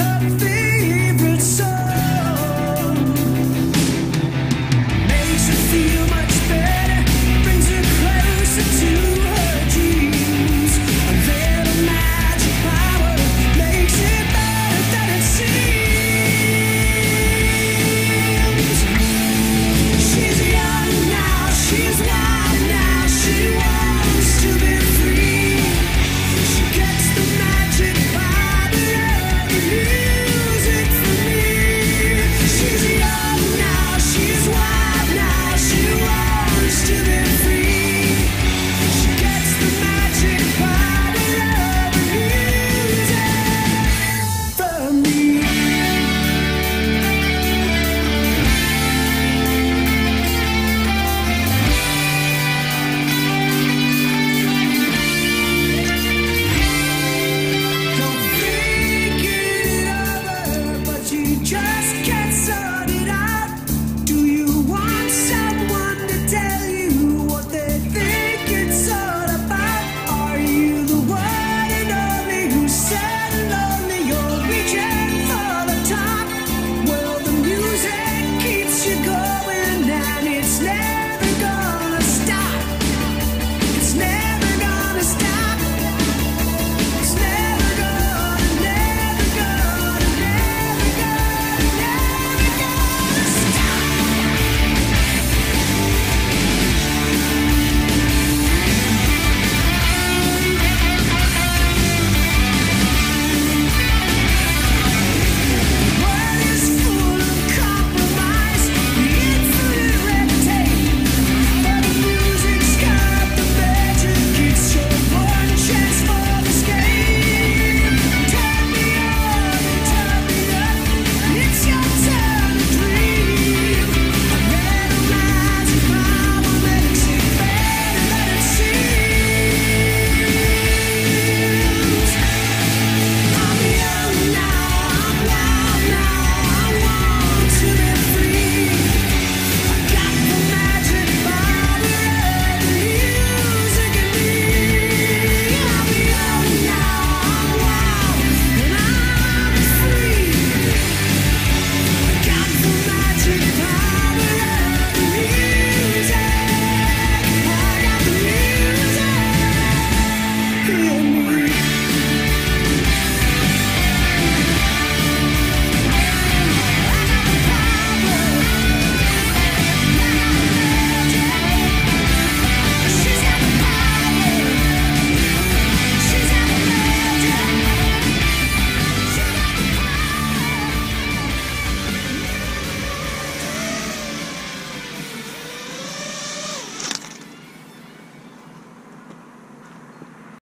hurting